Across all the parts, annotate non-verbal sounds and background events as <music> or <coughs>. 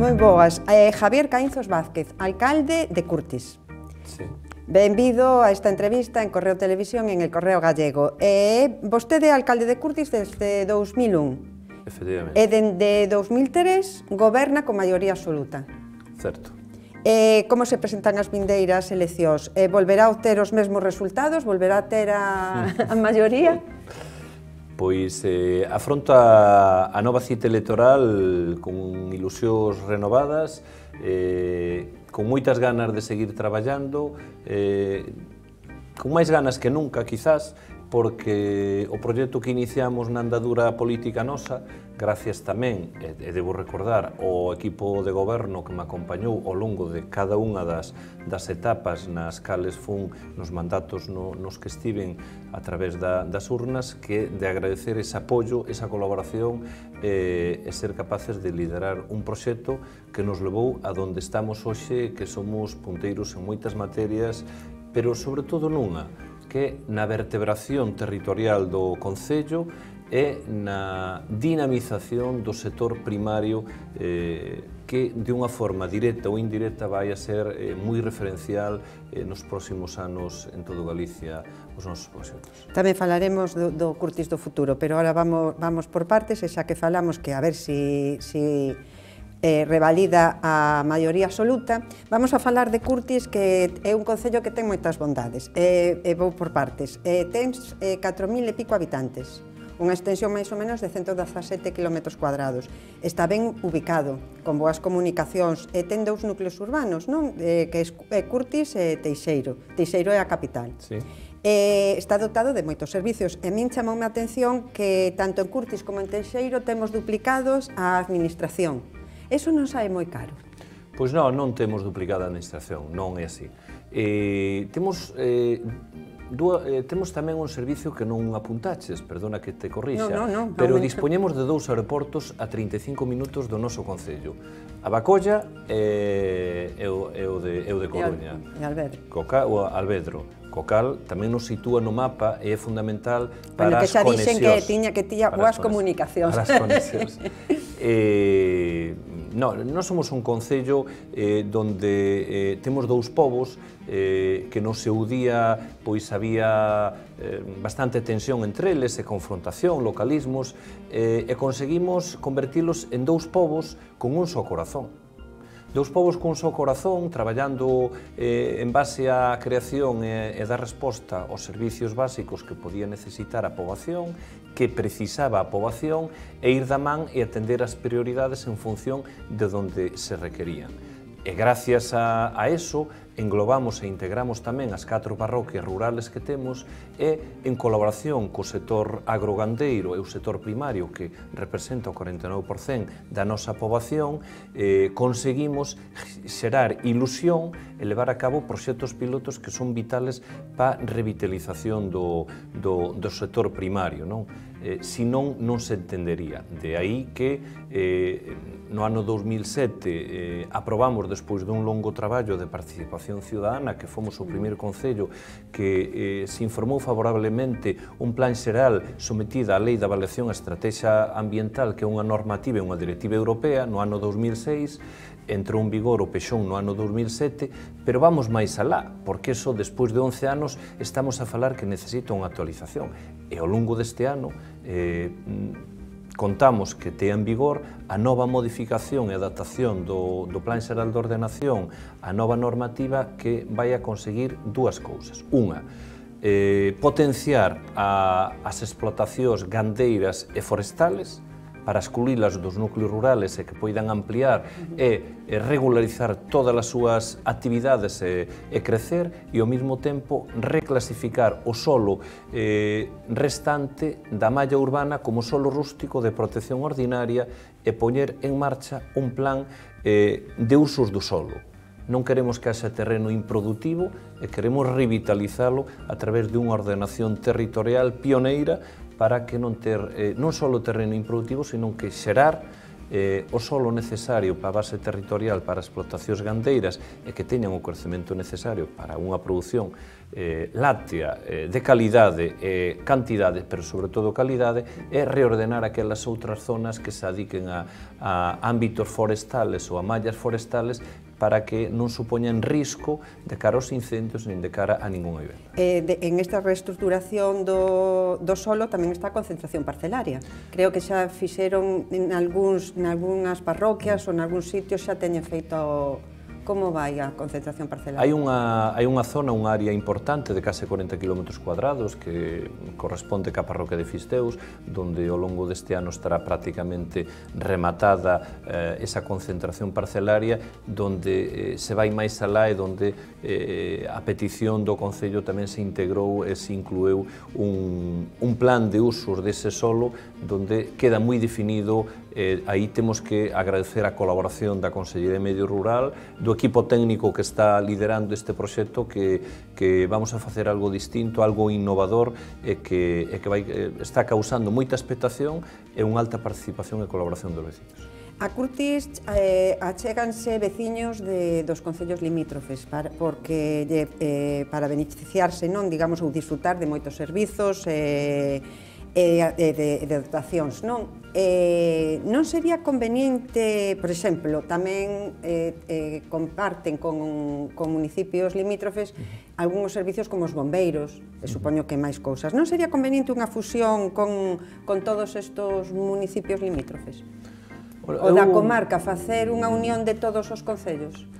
Moi boas. Eh, Javier Caínzos Vázquez, alcalde de Curtis. Sí. Benvido a esta entrevista en Correo Televisión en el Correo Gallego. Eh, vostede é alcalde de Curtis desde 2001. Efectivamente. E dende 2003 goberna con maioría absoluta. Certo. Eh, como se presentan as vindeiras eleccións? Eh, volverá a ter os mesmos resultados? Volverá a ter a, <laughs> a maioría? Pois eh, afronta a nova cita electoral con ilusións renovadas, eh, con moitas ganas de seguir traballando, eh, con máis ganas que nunca, quizás, porque o proxecto que iniciamos na andadura política nosa, gracias tamén, e debo recordar, o equipo de goberno que me acompañou ao longo de cada unha das, das etapas nas cales fun nos mandatos no, nos que estiven a través da, das urnas, que de agradecer ese apoio, esa colaboración eh, e ser capaces de liderar un proxecto que nos levou a donde estamos hoxe, que somos punteiros en moitas materias, pero sobre todo nunha, que na vertebración territorial do Concello e na dinamización do sector primario eh, que de unha forma directa ou indirecta vai a ser eh, moi referencial eh, nos próximos anos en todo Galicia os nosos proxectos. Tamén falaremos do, do Curtis do futuro, pero ahora vamos, vamos por partes e xa que falamos que a ver si, si eh, revalida a maioría absoluta, vamos a falar de Curtis que é un concello que ten moitas bondades. Eh, eh, vou por partes. Eh, ten eh, 4.000 e pico habitantes, unha extensión máis ou menos de 117 km cuadrados. Está ben ubicado, con boas comunicacións, e ten dous núcleos urbanos, non? Eh, que é Curtis e Teixeiro. Teixeiro é a capital. Sí. Eh, está dotado de moitos servicios e min chamou a atención que tanto en Curtis como en Teixeiro temos duplicados a administración Eso non sae moi caro. Pois non, non temos duplicada administración, non é así. Eh, temos eh, dúa, eh, temos tamén un servicio que non apuntaches, perdona que te corrixa, no, no, no, pero no, dispoñemos de dous aeroportos a 35 minutos do noso concello. A Bacolla e, eh, e, o, e, o, de, e o de Coruña. E Albedro. Coca, o Albedro. Cocal tamén nos sitúa no mapa e é fundamental para bueno, as conexións. que xa dixen que tiña que tiña boas comunicacións. Para as conexións. <laughs> eh, No, non somos un concello eh, donde eh, temos dous povos eh, que no seu día pois había eh, bastante tensión entre eles e confrontación, localismos, eh, e conseguimos convertilos en dous povos con un só corazón. Dous povos cun só corazón traballando eh, en base á creación e, e dar resposta aos servicios básicos que podía necesitar a poboación que precisaba a poboación e ir da man e atender as prioridades en función de donde se requerían. E gracias a, a eso englobamos e integramos tamén as catro parroquias rurales que temos e en colaboración co sector agrogandeiro e o sector primario que representa o 49% da nosa poboación eh, conseguimos xerar ilusión e levar a cabo proxectos pilotos que son vitales para revitalización do, do, do sector primario. Non? eh, senón non se entendería. De aí que eh, no ano 2007 eh, aprobamos despois dun longo traballo de participación ciudadana que fomos o primeiro concello que eh, se informou favorablemente un plan xeral sometida á Lei de Avaliación a Estrategia Ambiental que é unha normativa e unha directiva europea no ano 2006 entrou en vigor o pexón no ano 2007, pero vamos máis alá, porque eso, despois de 11 anos, estamos a falar que necesita unha actualización. E ao longo deste ano, eh, contamos que tea en vigor a nova modificación e adaptación do, do Plan Xeral de Ordenación a nova normativa que vai a conseguir dúas cousas. Unha, eh, potenciar a, as explotacións gandeiras e forestales, para excluílas dos núcleos rurales e que poidan ampliar e, e regularizar todas as súas actividades e, e crecer e ao mesmo tempo reclasificar o solo eh, restante da malla urbana como solo rústico de protección ordinaria e poñer en marcha un plan eh, de usos do solo. Non queremos que haxa terreno improductivo e queremos revitalizalo a través dunha ordenación territorial pioneira para que non ter eh, non só terreno improductivo, senón que xerar eh, o solo necesario para a base territorial para as explotacións gandeiras e que teñan o crecemento necesario para unha produción eh, láctea eh, de calidade e eh, cantidade, pero sobre todo calidade, e reordenar aquelas outras zonas que se adiquen a, a ámbitos forestales ou a mallas forestales para que non supoñan risco de cara aos incendios nin de cara a ningún vivenda. Eh, de, en esta reestructuración do, do solo tamén está a concentración parcelaria. Creo que xa fixeron en algúns, en algúnas parroquias ou en algúns sitios xa teñen feito Como vai a concentración parcelaria? Hai unha, hai unha zona, unha área importante de case 40 km cuadrados que corresponde ca parroquia de Fisteus, donde ao longo deste ano estará prácticamente rematada eh, esa concentración parcelaria, donde eh, se vai máis alá e donde eh, a petición do Concello tamén se integrou e se inclueu un, un plan de usos dese solo, donde queda moi definido eh, aí temos que agradecer a colaboración da Consellería de Medio Rural, do equipo técnico que está liderando este proxecto, que, que vamos a facer algo distinto, algo innovador, e que, e que vai, eh, está causando moita expectación e unha alta participación e colaboración dos vecinos. A Curtis eh, achéganse veciños de, dos concellos limítrofes para, porque eh, para beneficiarse, non digamos, ou disfrutar de moitos servizos eh, e, e de, de dotacións, non? Eh, non sería conveniente, por exemplo, tamén eh, eh, comparten con, con municipios limítrofes algúns servicios como os bombeiros, e supoño que máis cousas. Non sería conveniente unha fusión con, con todos estos municipios limítrofes? O da comarca, facer unha unión de todos os concellos?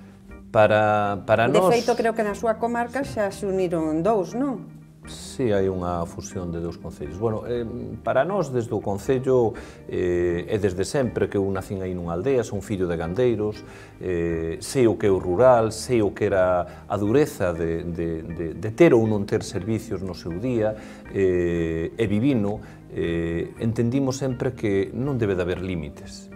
Para, para de nós... De feito, creo que na súa comarca xa se uniron dous, non? Sí, hai unha fusión de dous concellos. Bueno, eh, para nós, desde o Concello, eh, é desde sempre que eu nacín aí nunha aldea, son fillo de gandeiros, eh, sei o que é o rural, sei o que era a dureza de, de, de, de ter ou non ter servicios no seu día, eh, e vivino, eh, entendimos sempre que non debe de haber límites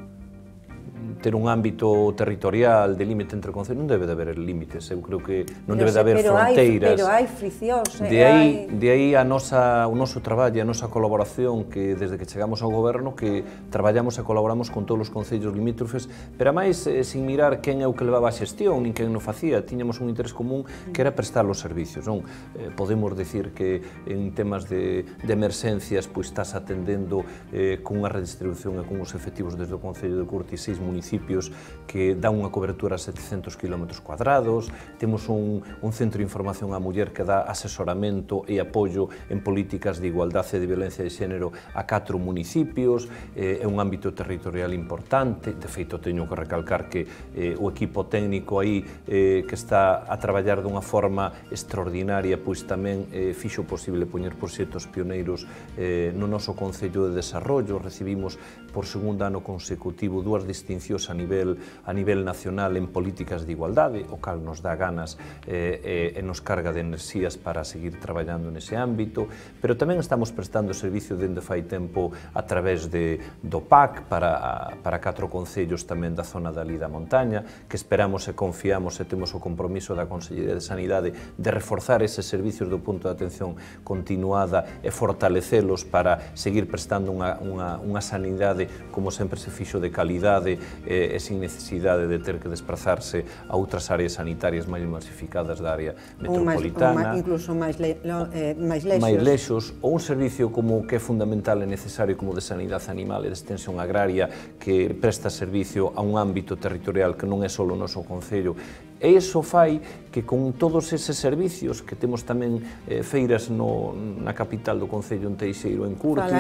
ter un ámbito territorial de límite entre concellos, non debe de haber límites, eu creo que non debe de haber pero fronteiras. Hai, pero hai friccións. Eh, de aí, hai... de aí a nosa, o noso traballo, a nosa colaboración, que desde que chegamos ao goberno, que traballamos e colaboramos con todos os concellos limítrofes, pero a máis eh, sin mirar quen é o que levaba a xestión, nin quen non facía, tiñamos un interés común que era prestar os servicios. Non? Eh, podemos decir que en temas de, de emerxencias pois estás atendendo eh, cunha redistribución e cunhos efectivos desde o Concello de Curti, seis municipios municipios que dá unha cobertura a 700 km cuadrados, temos un, un centro de información á muller que dá asesoramento e apoio en políticas de igualdade e de violencia de xénero a catro municipios, eh, é un ámbito territorial importante, de feito teño que recalcar que eh, o equipo técnico aí eh, que está a traballar dunha forma extraordinaria, pois tamén eh, fixo posible poñer proxectos pioneiros eh, no noso Concello de Desarrollo, recibimos por segundo ano consecutivo dúas distincións a nivel a nivel nacional en políticas de igualdade, o cal nos dá ganas eh, eh, e nos carga de enerxías para seguir traballando nese ámbito, pero tamén estamos prestando servicio dende fai tempo a través de, do PAC para, para catro concellos tamén da zona da Lida Montaña, que esperamos e confiamos e temos o compromiso da Consellería de Sanidade de reforzar eses servicios do punto de atención continuada e fortalecelos para seguir prestando unha, unha, unha sanidade como sempre se fixo de calidade eh, e sin necesidade de ter que desplazarse a outras áreas sanitarias máis masificadas da área metropolitana. Ou máis, ou incluso máis, le, lo, eh, máis lexos. Máis lexos, ou un servicio como que é fundamental e necesario como de sanidade animal e de extensión agraria que presta servicio a un ámbito territorial que non é só o noso Concello E iso fai que con todos eses servicios, que temos tamén eh, feiras no, na capital do Concello en Teixeiro, en Curtis,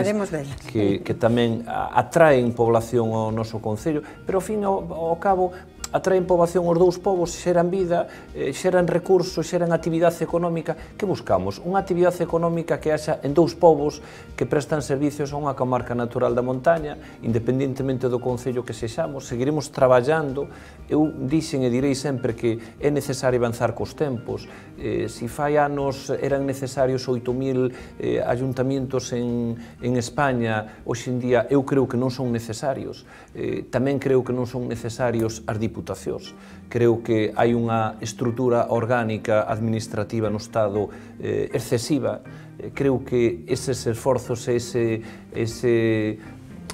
Que, que tamén atraen población ao noso Concello, pero ao fin ao, ao cabo atraen poboación os dous povos, xeran vida, eh, xeran recursos, xeran actividade económica. Que buscamos? Unha actividade económica que haxa en dous povos que prestan servicios a unha comarca natural da montaña, independentemente do concello que sexamos, seguiremos traballando. Eu dixen e direi sempre que é necesario avanzar cos tempos. Eh, si fai anos eran necesarios 8.000 eh, ayuntamientos en, en España, hoxe en día eu creo que non son necesarios. Eh, tamén creo que non son necesarios as diputadas deputacións. Creo que hai unha estrutura orgánica administrativa no Estado eh, excesiva. Eh, creo que eses esforzos, ese, ese,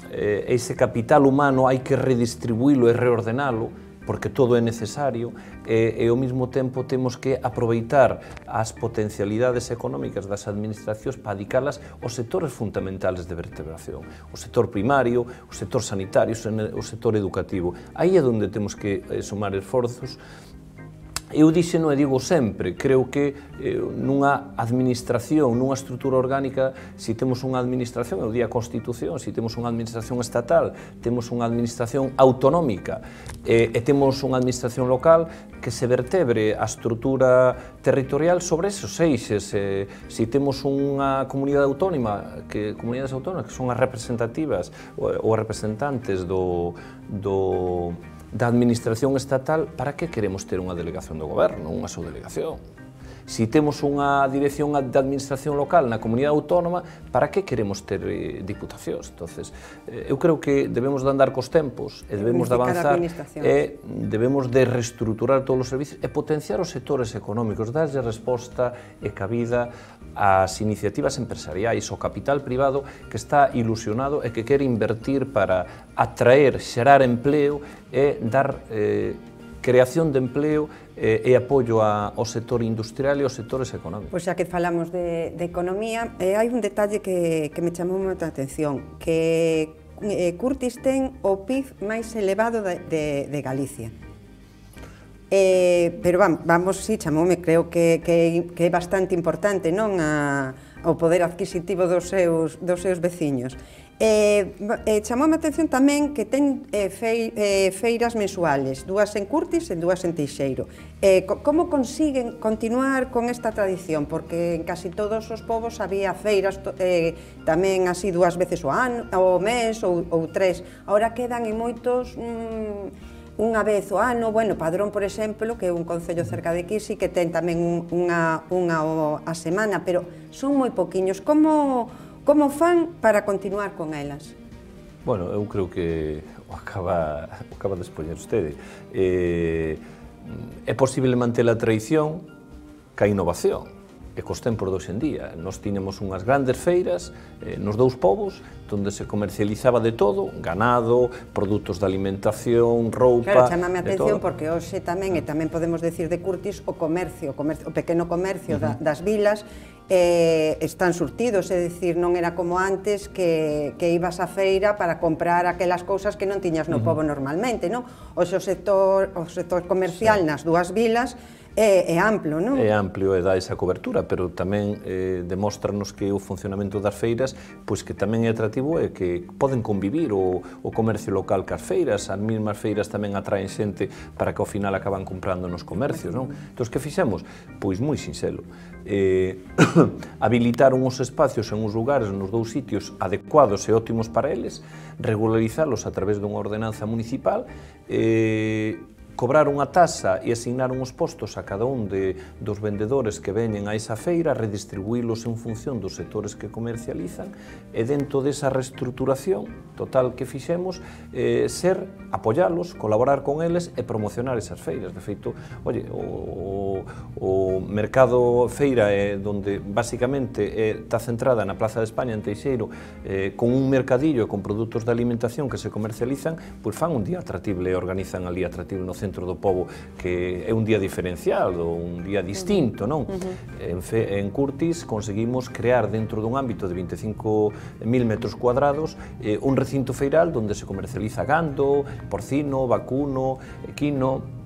eh, ese capital humano hai que redistribuílo e reordenalo porque todo é necesario e, e ao mesmo tempo temos que aproveitar as potencialidades económicas das administracións para adicalas aos sectores fundamentales de vertebración, o sector primario, o sector sanitario, o sector educativo. Aí é onde temos que eh, sumar esforzos Eu dixeno e digo sempre, creo que eh, nunha administración, nunha estrutura orgánica, se si temos unha administración, é o día Constitución, se si temos unha administración estatal, temos unha administración autonómica eh, e temos unha administración local que se vertebre a estrutura territorial sobre esos eixes. Eh, se si temos unha comunidade autónoma, que comunidades autónomas que son as representativas ou, ou representantes do, do da administración estatal, para que queremos ter unha delegación do goberno, unha subdelegación? Si temos unha dirección de administración local na comunidade autónoma, para que queremos ter eh, diputacións? Entonces, eh, eu creo que debemos de andar cos tempos, e debemos de avanzar, e debemos de reestruturar todos os servicios e potenciar os sectores económicos, darlle resposta e cabida ás iniciativas empresariais, o capital privado que está ilusionado e que quere invertir para atraer, xerar empleo e dar eh, creación de empleo eh, e apoio a, ao sector industrial e aos sectores económicos. Pois xa que falamos de, de economía, eh, hai un detalle que, que me chamou moita atención, que eh, Curtis ten o PIB máis elevado de, de, de Galicia. Eh, pero vamos, vamos si, sí, chamoume, creo que, que, que é bastante importante non a, o poder adquisitivo dos seus, dos seus veciños. Eh, eh, chamou a atención tamén que ten eh, fei, eh, feiras mensuales, dúas en Curtis e dúas en Teixeiro. Eh, co como consiguen continuar con esta tradición? Porque en casi todos os povos había feiras eh, tamén así dúas veces o ano, o mes ou, ou tres. Ahora quedan en moitos... Mm, unha vez o ano, bueno, Padrón, por exemplo, que é un concello cerca de Quisi, que ten tamén unha, unha a semana, pero son moi poquiños. Como Como fan para continuar con elas? Bueno, eu creo que o acaba, o acaba de expoñer usted. Eh, é posible manter a traición ca innovación e cos tempos de hoxendía. día. Nos tiñemos unhas grandes feiras eh, nos dous povos donde se comercializaba de todo, ganado, produtos de alimentación, roupa... Claro, chamame a atención todo. porque hoxe tamén, e tamén podemos decir de Curtis, o comercio, o, comercio, o pequeno comercio uh -huh. da, das vilas eh, están surtidos, é dicir, non era como antes que, que ibas á feira para comprar aquelas cousas que non tiñas no uh -huh. pobo normalmente, non? Oxe, o sector, o sector comercial sí. nas dúas vilas é, é amplo, non? É amplio e dá esa cobertura, pero tamén eh, demostranos que o funcionamento das feiras pois que tamén é atractivo atractivo é que poden convivir o, o comercio local cas feiras, as mesmas feiras tamén atraen xente para que ao final acaban comprando nos comercios, non? Entón, que fixemos? Pois moi sinxelo. Eh, <coughs> habilitaron os espacios en uns lugares, nos dous sitios adecuados e óptimos para eles, regularizalos a través dunha ordenanza municipal, eh, cobrar unha taxa e asignar uns postos a cada un de, dos vendedores que veñen a esa feira, redistribuílos en función dos sectores que comercializan e dentro desa reestruturación total que fixemos eh, ser apoyalos, colaborar con eles e promocionar esas feiras. De feito, oye, o, o, o mercado feira é donde basicamente eh, está centrada na Plaza de España en Teixeiro eh, con un mercadillo e con produtos de alimentación que se comercializan, pois pues fan un día atractible e organizan ali atractivo no centro do povo que é un día diferencial, un día distinto, non? Uh -huh. en, fe, en Curtis conseguimos crear dentro dun ámbito de 25.000 metros cuadrados eh, un recinto feiral onde se comercializa gando, porcino, vacuno, equino,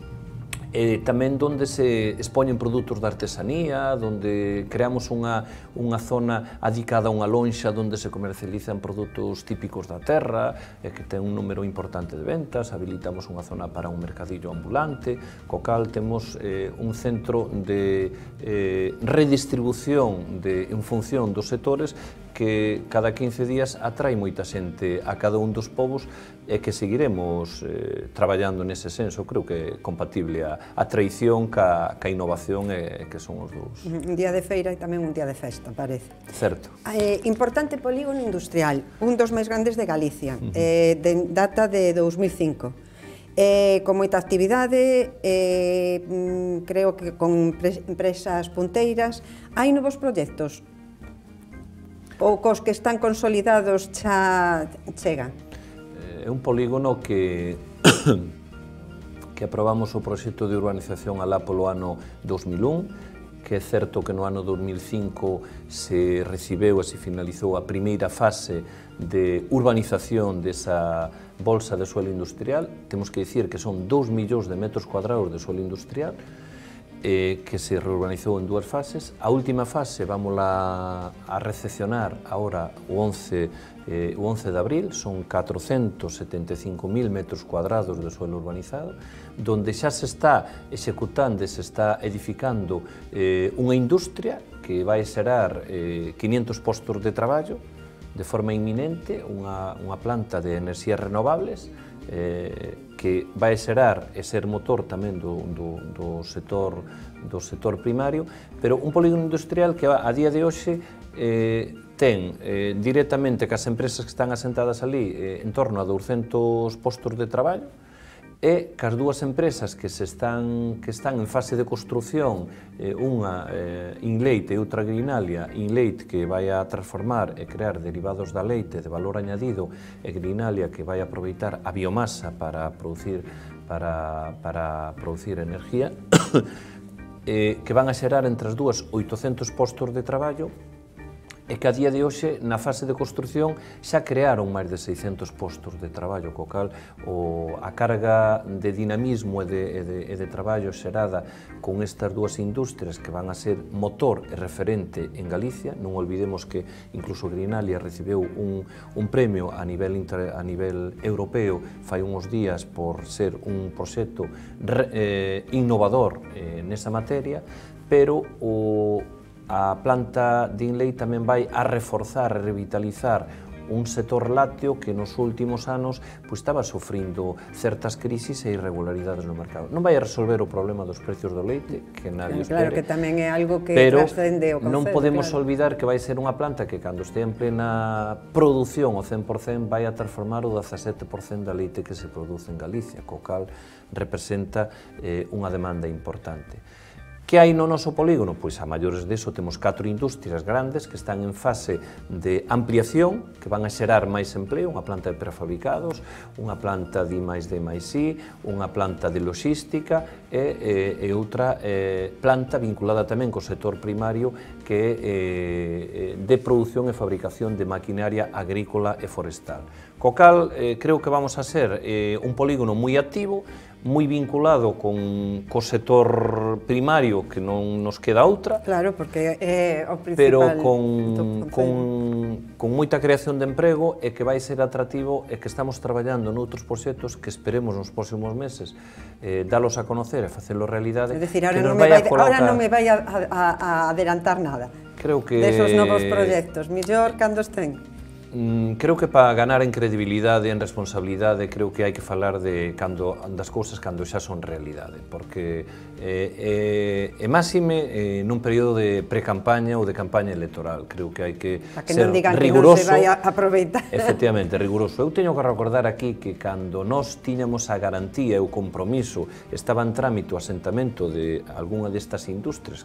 e tamén donde se expoñen produtos de artesanía, donde creamos unha, unha zona adicada a unha lonxa donde se comercializan produtos típicos da terra, e que ten un número importante de ventas, habilitamos unha zona para un mercadillo ambulante, co cal temos eh, un centro de eh, redistribución de, en función dos sectores que cada 15 días atrai moita xente a cada un dos povos e que seguiremos eh, traballando nese senso, creo que é compatible a, a traición ca, ca innovación e eh, que son os dous. Un día de feira e tamén un día de festa, parece. Certo. Eh, importante polígono industrial, un dos máis grandes de Galicia, uh -huh. eh, de, data de 2005 eh, con moita actividade, eh, mm, creo que con empresas punteiras, hai novos proxectos, ou cos que están consolidados xa chegan? Eh, é un polígono que <coughs> que aprobamos o proxecto de urbanización alá polo ano 2001, que é certo que no ano 2005 se recibeu e se finalizou a primeira fase de urbanización desa bolsa de suelo industrial. Temos que dicir que son 2 millóns de metros cuadrados de suelo industrial, eh, que se reurbanizou en dúas fases. A última fase vamos a, a recepcionar ahora o 11, eh, o 11 de abril, son 475.000 metros cuadrados de suelo urbanizado, donde xa se está executando, se está edificando eh, unha industria que vai xerar eh, 500 postos de traballo, de forma inminente, unha, unha planta de enerxías renovables, eh, que vai xerar e ser motor tamén do, do, do, sector, do sector primario, pero un polígono industrial que a día de hoxe eh, ten eh, directamente que as empresas que están asentadas ali eh, en torno a 200 postos de traballo, e cas dúas empresas que se están que están en fase de construción, eh, unha eh, Inleite e outra Grinalia, Inleite que vai a transformar e crear derivados da leite de valor añadido e Grinalia que vai a aproveitar a biomasa para producir para para producir energía <coughs> eh, que van a xerar entre as dúas 800 postos de traballo e que a día de hoxe na fase de construción xa crearon máis de 600 postos de traballo, co cal o, a carga de dinamismo e de, e de, e de traballo xerada con estas dúas industrias que van a ser motor e referente en Galicia, non olvidemos que incluso Grinalia recibeu un, un premio a nivel, inter, a nivel europeo fai uns días por ser un proxecto re, eh, innovador eh, nesa materia, pero o, A planta de Inlei tamén vai a reforzar, a revitalizar un sector lácteo que nos últimos anos pois, estaba sofrindo certas crisis e irregularidades no mercado. Non vai a resolver o problema dos precios do leite, que nadie espere. Claro que tamén é algo que pero trascende o concepto. non podemos claro. olvidar que vai ser unha planta que cando este en plena produción o 100% vai a transformar o 17% da leite que se produce en Galicia, co cal representa eh, unha demanda importante. Que hai no noso polígono? Pois a maiores deso temos catro industrias grandes que están en fase de ampliación, que van a xerar máis empleo, unha planta de prefabricados, unha planta de máis de máis I, unha planta de logística e, e, e outra e, planta vinculada tamén co sector primario que é de produción e fabricación de maquinaria agrícola e forestal. Co cal, eh, creo que vamos a ser eh, un polígono moi activo, moi vinculado con co sector primario que non nos queda outra. Claro, porque é o principal. Pero con con con moita creación de emprego e que vai ser atractivo e que estamos traballando noutros proxectos que esperemos nos próximos meses eh dalos a conocer e facelos realidade. É dicir, ahora non me vai, colocar... ahora non me vai a, a, a adelantar nada. Creo que desos novos proxectos, mellor cando estén mm, creo que para ganar en credibilidade e en responsabilidade creo que hai que falar de cando das cousas cando xa son realidade, porque eh, eh, e máxime eh, nun período de precampaña ou de campaña electoral. Creo que hai que, que ser non digan riguroso. Que non se vai a aproveitar. <laughs> Efectivamente, riguroso. Eu teño que recordar aquí que cando nós tiñamos a garantía e o compromiso estaba en trámite o asentamento de algunha destas industrias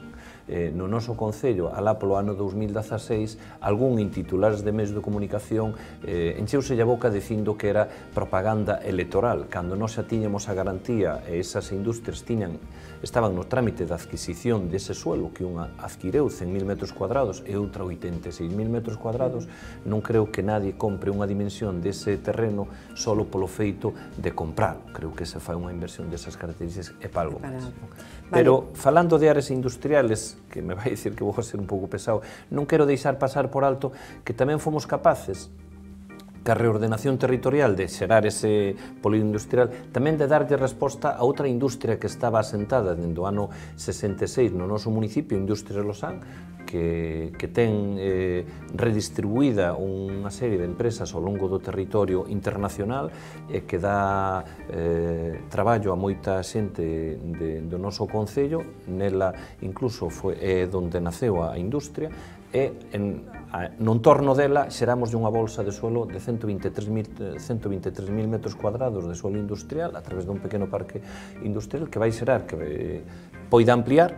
eh, no noso Concello, alá polo ano 2016, algún en titulares de medios de comunicación eh, encheuse a boca dicindo que era propaganda electoral, cando non xa tiñamos a garantía e esas industrias tiñan, estaban no trámite de adquisición dese suelo que unha adquireu 100.000 metros cuadrados e outra 86.000 metros cuadrados, non creo que nadie compre unha dimensión dese terreno solo polo feito de comprar. Creo que se fai unha inversión desas características e palgo máis. Vale. Pero falando de áreas industriales, que me vai dicir que vou ser un pouco pesado, non quero deixar pasar por alto que tamén fomos capaces ca reordenación territorial de xerar ese polido industrial, tamén de darlle resposta a outra industria que estaba asentada dentro do ano 66 no noso municipio, Industria Losán, que, que ten eh, redistribuída unha serie de empresas ao longo do territorio internacional e que dá eh, traballo a moita xente de, do noso concello, nela incluso foi eh, donde naceu a industria, e en, non torno dela xeramos unha bolsa de suelo de 123.000 123 eh, metros cuadrados de suelo industrial a través dun pequeno parque industrial que vai xerar que eh, poida ampliar,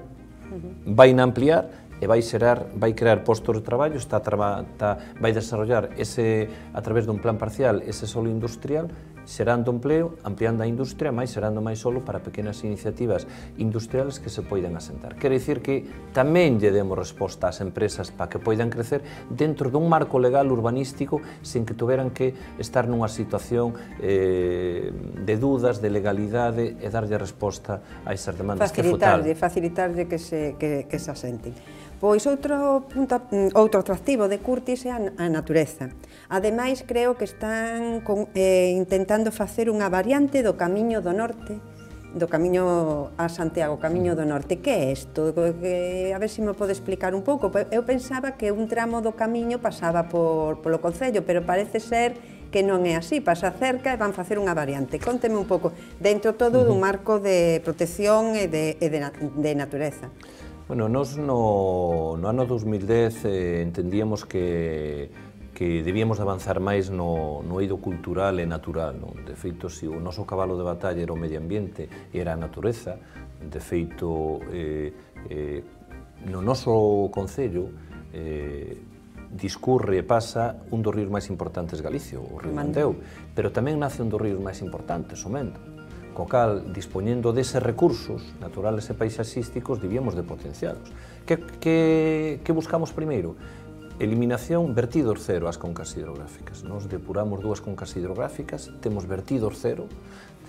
vai na ampliar e vai xerar, vai crear postos de traballo, está, traba, está vai desarrollar ese a través dun plan parcial ese solo industrial xerando empleo, ampliando a industria, máis xerando máis solo para pequenas iniciativas industriales que se poidan asentar. Quere dicir que tamén lle demos resposta ás empresas para que poidan crecer dentro dun marco legal urbanístico sen que tuveran que estar nunha situación eh, de dudas, de legalidade e darlle resposta a esas demandas. Facilitarlle, que é facilitarlle que se, que, que se asenten. Pois outro punto, mm, outro atractivo de Curtis é a, a natureza. Ademais, creo que están con, eh, intentando facer unha variante do Camiño do Norte, do Camiño a Santiago, Camiño do Norte. Que é isto? Que, a ver se me pode explicar un pouco. Pois, eu pensaba que un tramo do camiño pasaba por, polo Concello, pero parece ser que non é así, pasa cerca e van facer unha variante. Conteme un pouco, dentro todo dun marco de protección e de, e de, de natureza. Bueno, nos no, no ano 2010 eh, entendíamos que que debíamos avanzar máis no, no eido cultural e natural. Non? De feito, se o noso cabalo de batalla era o medio ambiente e era a natureza, de feito, eh, eh, no noso Concello eh, discurre e pasa un dos ríos máis importantes de Galicia, o río Mandeu, pero tamén nace un dos ríos máis importantes, o Mendo. Co cal, dispoñendo deses recursos naturales e paisaxísticos, debíamos de potencialos. Que, que, que buscamos primeiro? Eliminación, vertidos cero ás concas hidrográficas. Nos depuramos dúas concas hidrográficas, temos vertidos cero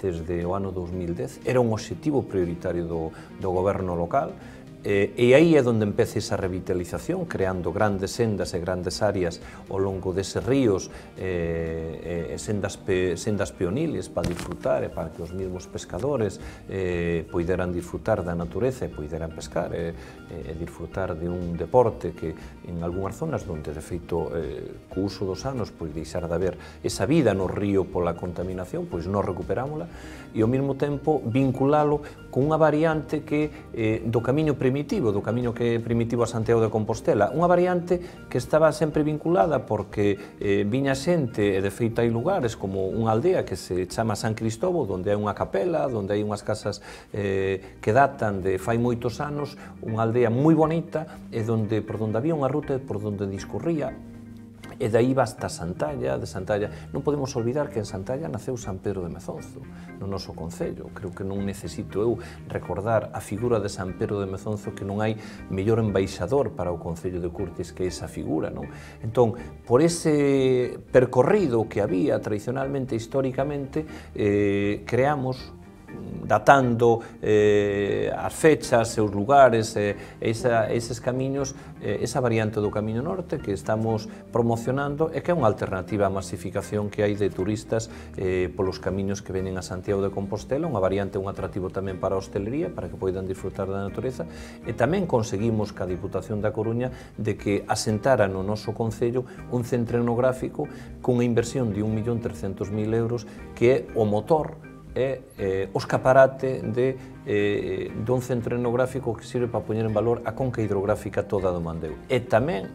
desde o ano 2010. Era un obxectivo prioritario do, do goberno local Eh, e aí é onde empeza esa revitalización, creando grandes sendas e grandes áreas ao longo deses ríos, eh, eh, sendas, pe, sendas peoniles para disfrutar e para que os mesmos pescadores eh, poideran disfrutar da natureza e poideran pescar e, eh, e disfrutar de un deporte que en algunhas zonas onde de feito eh, co uso dos anos pois deixar de haber esa vida no río pola contaminación, pois non recuperámola e ao mesmo tempo vinculalo con unha variante que eh, do camiño primero primitivo, do camiño que é primitivo a Santiago de Compostela, unha variante que estaba sempre vinculada porque eh, viña xente, e de feito hai lugares como unha aldea que se chama San Cristobo, onde hai unha capela, onde hai unhas casas eh, que datan de fai moitos anos, unha aldea moi bonita, e donde, por donde había unha ruta por donde discorría E dai va hasta Santalla, de Santalla. Non podemos olvidar que en Santalla naceu San Pedro de Mezonzo, no noso concello. Creo que non necesito eu recordar a figura de San Pedro de Mezonzo que non hai mellor embaixador para o concello de Curtis que esa figura, non? Entón, por ese percorrido que había tradicionalmente, históricamente, eh, creamos datando eh, as fechas, os lugares, eh, esa, eses camiños, eh, esa variante do Camiño Norte que estamos promocionando e que é unha alternativa á masificación que hai de turistas eh, polos camiños que venen a Santiago de Compostela, unha variante, un atractivo tamén para a hostelería, para que poidan disfrutar da natureza, e tamén conseguimos ca Diputación da Coruña de que asentara no noso Concello un centro etnográfico cunha inversión de 1.300.000 euros que é o motor é eh, o escaparate de, eh, dun centro etnográfico que sirve para poñer en valor a conca hidrográfica toda do Mandeu. E tamén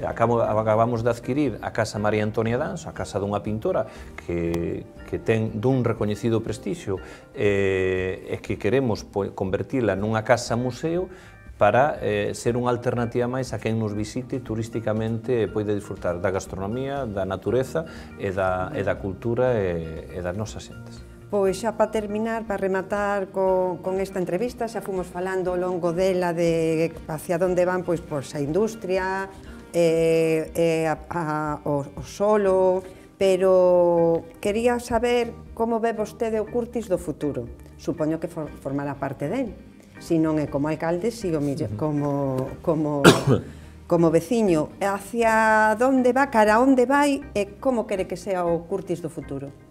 eh, acabo, acabamos de adquirir a Casa María Antonia Dans, a casa dunha pintora que, que ten dun recoñecido prestixio eh, e que queremos convertila nunha casa museo para eh, ser unha alternativa máis a quen nos visite turísticamente e poide disfrutar da gastronomía, da natureza e da, e da cultura e, e das nosas xentes. Pois xa para terminar, para rematar co, con esta entrevista, xa fomos falando ao longo dela de hacia onde van pois, pois a industria, eh, eh, a, a, o, o solo, pero quería saber como ve vostede o Curtis do futuro. Supoño que for, formará parte del, si non é como alcalde, si o mille, como, como, <coughs> como veciño. Hacia onde va, cara onde vai e como quere que sea o Curtis do futuro?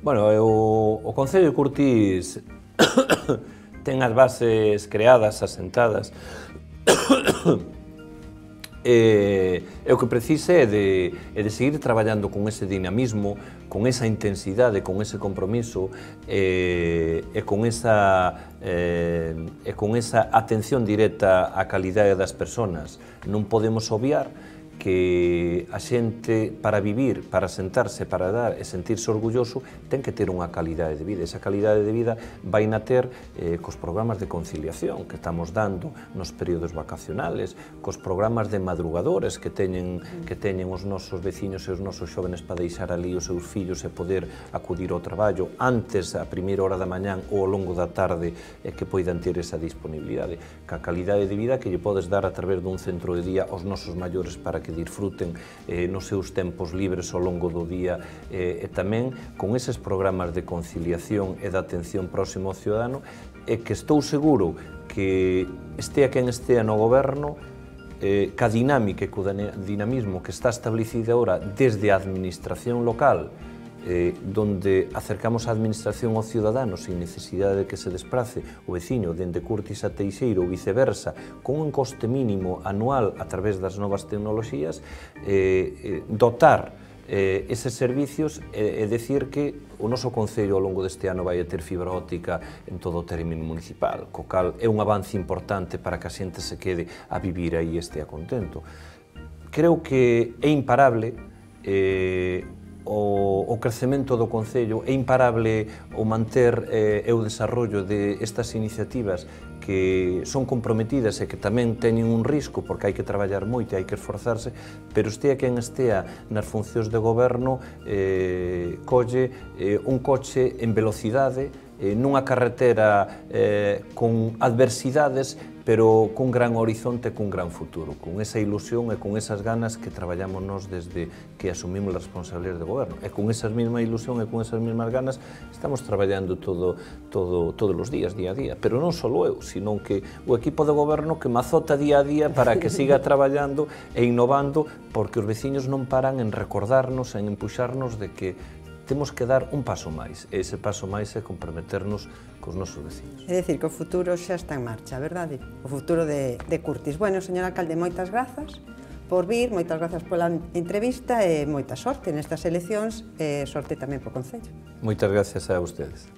Bueno, o, o Concello de Curtís <coughs> ten as bases creadas, asentadas. <coughs> e, eh, e o que precisa é de, é de seguir traballando con ese dinamismo, con esa intensidade, con ese compromiso e, e con esa e, e con esa atención directa á calidade das persoas. Non podemos obviar que a xente para vivir, para sentarse, para dar e sentirse orgulloso, ten que ter unha calidade de vida. Esa calidade de vida vai na ter eh, cos programas de conciliación que estamos dando nos períodos vacacionales, cos programas de madrugadores que teñen, que teñen os nosos veciños e os nosos xóvenes para deixar ali os seus fillos e poder acudir ao traballo antes, a primeira hora da mañán ou ao longo da tarde, eh, que poidan ter esa disponibilidade. Ca calidade de vida que lle podes dar a través dun centro de día aos nosos maiores para que que disfruten eh, nos seus tempos libres ao longo do día eh, e tamén con eses programas de conciliación e de atención próximo ao ciudadano e que estou seguro que estea quen estea no goberno eh, ca dinámica e co dinamismo que está establecida ahora desde a administración local eh, donde acercamos a administración ao ciudadano sin necesidade de que se desplace o veciño dende Curtis a Teixeiro ou viceversa, con un coste mínimo anual a través das novas tecnoloxías, eh, eh, dotar eh, eses servicios e eh, decir que o noso Concello ao longo deste ano vai a ter fibra óptica en todo o término municipal, co cal é un avance importante para que a xente se quede a vivir aí e estea contento. Creo que é imparable eh, o, o crecemento do Concello é imparable o manter eh, e o desarrollo de estas iniciativas que son comprometidas e que tamén teñen un risco porque hai que traballar moito e hai que esforzarse, pero estea quen estea nas funcións de goberno eh, colle eh, un coche en velocidade eh, nunha carretera eh, con adversidades, pero cun gran horizonte, cun gran futuro, con esa ilusión e con esas ganas que traballamos nos desde que asumimos as responsabilidades de goberno. E con esa mesma ilusión e con esas mesmas ganas estamos traballando todo, todo, todos os días, día a día. Pero non só eu, senón que o equipo de goberno que mazota día a día para que siga <laughs> traballando e innovando, porque os veciños non paran en recordarnos, en empuxarnos de que temos que dar un paso máis, e ese paso máis é comprometernos cos nosos vecinos. É dicir, que o futuro xa está en marcha, verdade? O futuro de, de Curtis. Bueno, señor alcalde, moitas grazas por vir, moitas grazas pola entrevista e moita sorte nestas eleccións e sorte tamén po Concello. Moitas gracias a ustedes.